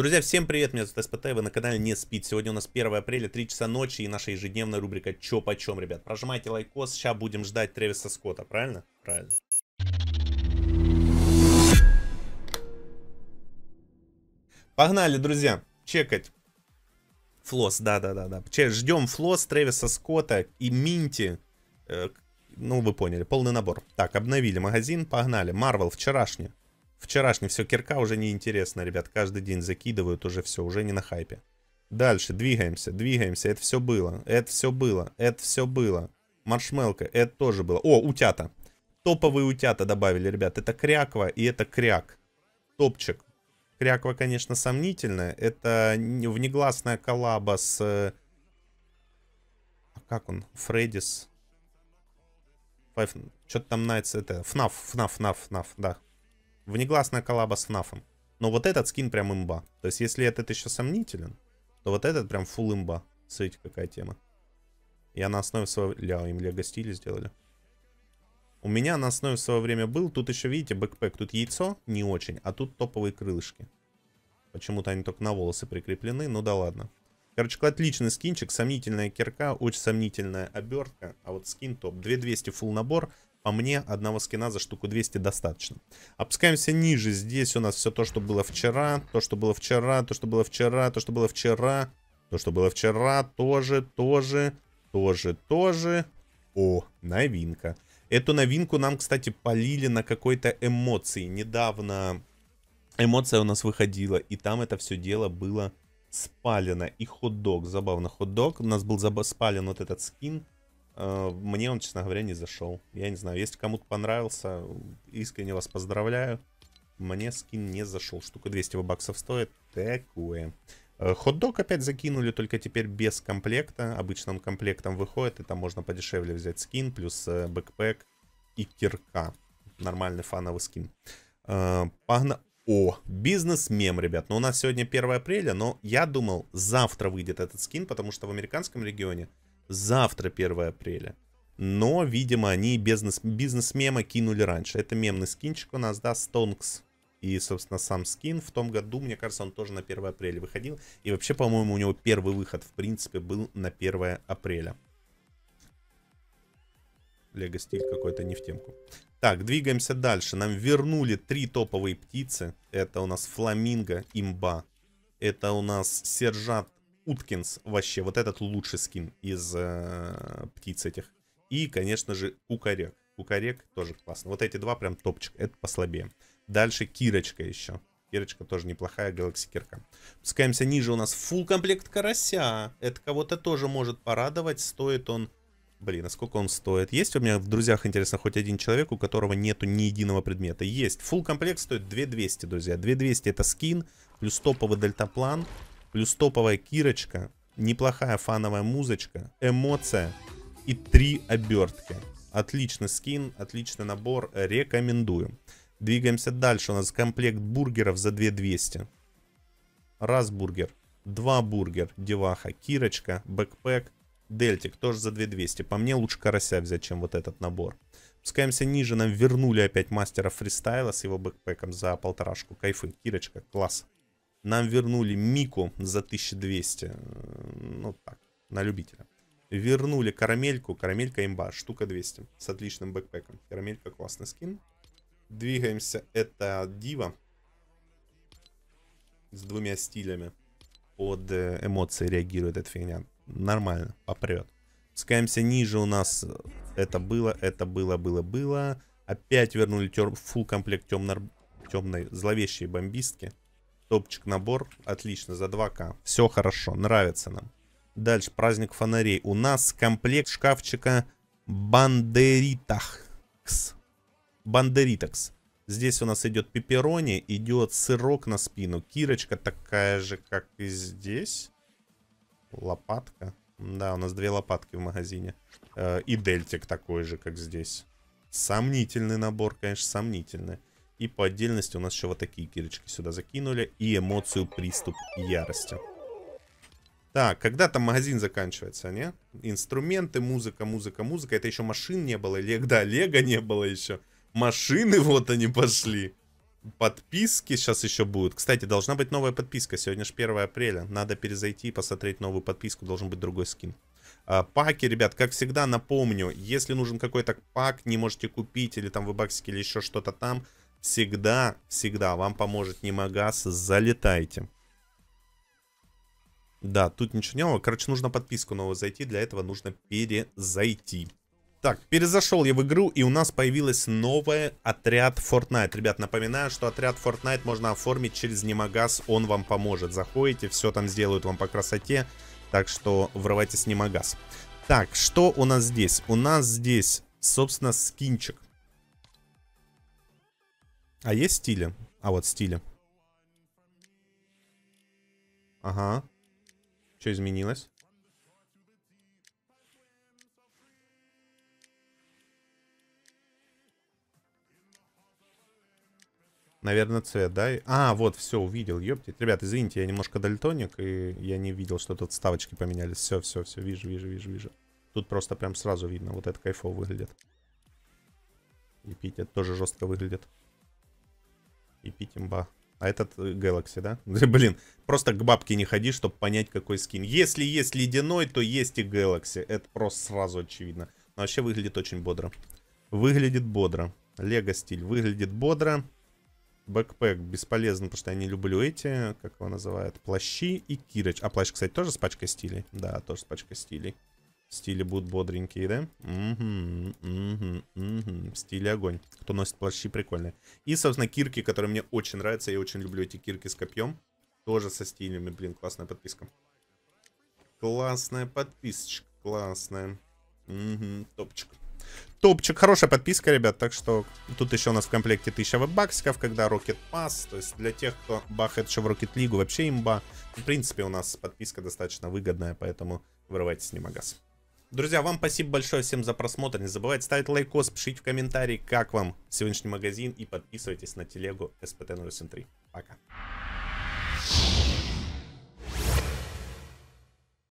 Друзья, всем привет, меня зовут СПТ, вы на канале Не Спит. Сегодня у нас 1 апреля, 3 часа ночи и наша ежедневная рубрика Чё почем, ребят. Прожимайте лайкос, сейчас будем ждать Тревиса Скотта, правильно? Правильно. Погнали, друзья, чекать. Flos, да-да-да-да. Ждем Flos, Тревиса Скотта и Минти. Э, ну, вы поняли, полный набор. Так, обновили магазин, погнали. Марвел, вчерашний. Вчерашний все, кирка уже не интересно, ребят. Каждый день закидывают уже все, уже не на хайпе. Дальше, двигаемся, двигаемся. Это все было, это все было, это все было. Маршмелка, это тоже было. О, утята. Топовые утята добавили, ребят. Это кряква и это кряк. Топчик. Кряква, конечно, сомнительная. Это внегласная коллаба с... Э, а как он? Фреддис. Что-то там нравится. Это... ФНАФ, ФНАФ, ФНАФ, ФНАФ, да. Внегласная коллаба с ФНАФом. Но вот этот скин прям имба. То есть, если этот еще сомнителен, то вот этот прям фул имба. Смотрите, какая тема. Я на основе своего... Ля, им лего стиле сделали. У меня на основе в свое время был. Тут еще, видите, бэкпэк. Тут яйцо не очень, а тут топовые крылышки. Почему-то они только на волосы прикреплены. Ну да ладно. Короче, отличный скинчик. Сомнительная кирка, очень сомнительная обертка. А вот скин топ. 2200 full набор. По мне, одного скина за штуку 200 достаточно. Опускаемся ниже. Здесь у нас все то, что было вчера. То, что было вчера. То, что было вчера. То, что было вчера. То, что было вчера. Тоже, тоже, тоже, тоже. О, новинка. Эту новинку нам, кстати, полили на какой-то эмоции. Недавно эмоция у нас выходила. И там это все дело было спалено. И хот-дог. Забавно, хот-дог. У нас был спален вот этот скин. Э, мне он, честно говоря, не зашел. Я не знаю, если кому-то понравился, искренне вас поздравляю. Мне скин не зашел. Штука 200 баксов стоит. Такое. Э, хот-дог опять закинули, только теперь без комплекта. Обычным комплектом выходит, и там можно подешевле взять скин, плюс э, бэкпэк и кирка. Нормальный фановый скин. Погнали. О, бизнес-мем, ребят. Ну, у нас сегодня 1 апреля, но я думал, завтра выйдет этот скин, потому что в американском регионе завтра 1 апреля. Но, видимо, они бизнес, бизнес-мема кинули раньше. Это мемный скинчик у нас, да, Stonks. И, собственно, сам скин в том году, мне кажется, он тоже на 1 апреля выходил. И вообще, по-моему, у него первый выход, в принципе, был на 1 апреля. Лего стиль какой-то не в темку. Так, двигаемся дальше. Нам вернули три топовые птицы. Это у нас фламинго, имба. Это у нас сержант Уткинс вообще, вот этот лучший скин из э, птиц этих. И, конечно же, Кукарек. Кукарек тоже классно. Вот эти два прям топчик, это послабее. Дальше Кирочка еще. Кирочка тоже неплохая, Galaxy Кирка. Спускаемся ниже, у нас full комплект карася. Это кого-то тоже может порадовать. Стоит он... Блин, а сколько он стоит? Есть у меня в друзьях, интересно, хоть один человек, у которого нету ни единого предмета? Есть. Full комплект стоит 2200, друзья. 2200 это скин, плюс топовый дельтаплан, Плюс топовая кирочка, неплохая фановая музычка, эмоция и три обертки. Отличный скин, отличный набор, рекомендую. Двигаемся дальше. У нас комплект бургеров за 2200. Раз бургер, два бургер, деваха, кирочка, бэкпэк, дельтик тоже за 2200. По мне лучше карася взять, чем вот этот набор. Спускаемся ниже, нам вернули опять мастера фристайла с его бэкпэком за полторашку. Кайфы, кирочка, класс. Нам вернули Мику за 1200. Ну так, на любителя. Вернули карамельку. Карамелька имба. Штука 200. С отличным бэкпэком. Карамелька классный скин. Двигаемся. Это Дива. С двумя стилями. Под э, эмоции реагирует эта фигня. Нормально. Попрет. Спускаемся ниже у нас. Это было, это было, было, было. Опять вернули тер... фул комплект темно... темной зловещей бомбистки. Топчик набор. Отлично, за 2К. Все хорошо, нравится нам. Дальше, праздник фонарей. У нас комплект шкафчика Бандеритахс. Бандеритакс. Здесь у нас идет пепперони, идет сырок на спину. Кирочка такая же, как и здесь. Лопатка. Да, у нас две лопатки в магазине. Э, и дельтик такой же, как здесь. Сомнительный набор, конечно, сомнительный. И по отдельности у нас еще вот такие кирочки сюда закинули. И эмоцию приступ ярости. Так, когда там магазин заканчивается, не? Инструменты, музыка, музыка, музыка. Это еще машин не было. Лег, да, лего не было еще. Машины вот они пошли. подписки сейчас еще будут. Кстати, должна быть новая подписка. Сегодня же 1 апреля. Надо перезайти и посмотреть новую подписку. Должен быть другой скин. А, паки, ребят, как всегда, напомню, если нужен какой-то пак, не можете купить, или там в баксике, или еще что-то там, всегда, всегда вам поможет Немагаз, залетайте. Да, тут ничего не было. Короче, нужно подписку новую зайти, для этого нужно перезайти. Так, перезашел я в игру, и у нас появилась новая отряд Fortnite. Ребят, напоминаю, что отряд Fortnite можно оформить через Немагаз, он вам поможет. Заходите, все там сделают вам по красоте, так что врывайтесь в Немагаз. Так, что у нас здесь? У нас здесь, собственно, скинчик. А есть стили? А вот стили. Ага. Что изменилось? Наверное, цвет, да? А, вот, все, увидел, ёптить. Ребят, извините, я немножко дальтоник, и я не видел, что тут ставочки поменялись. Все, все, все, вижу, вижу, вижу, вижу. Тут просто прям сразу видно, вот это кайфово выглядит. Это тоже жестко выглядит. И пить. А этот э, Galaxy, да? Блин, просто к бабке не ходи, чтобы понять, какой скин. Если есть ледяной, то есть и Galaxy. Это просто сразу очевидно. Но вообще выглядит очень бодро. Выглядит бодро. Лего стиль выглядит бодро. Бэкпэк бесполезно, потому что я не люблю эти, как его называют, плащи и кирыч. А плащ, кстати, тоже с пачкой стилей? Да, тоже с пачкой стилей. Стили будут бодренькие, да? Угу, угу, угу. Стили огонь. Кто носит плащи, прикольные. И, собственно, кирки, которые мне очень нравятся. Я очень люблю эти кирки с копьем. Тоже со стилями. Блин, классная подписка. Классная подписочка. Классная. Угу, топчик. Топчик, хорошая подписка, ребят, так что тут еще у нас в комплекте 1000 веб-баксиков, когда Rocket Pass, то есть для тех, кто бахает еще в Rocket League, вообще имба. В принципе, у нас подписка достаточно выгодная, поэтому вырывайте с немагаз. Друзья, вам спасибо большое всем за просмотр. Не забывайте ставить лайкос, пишите в комментарии, как вам сегодняшний магазин и подписывайтесь на телегу SPT 073. Пока.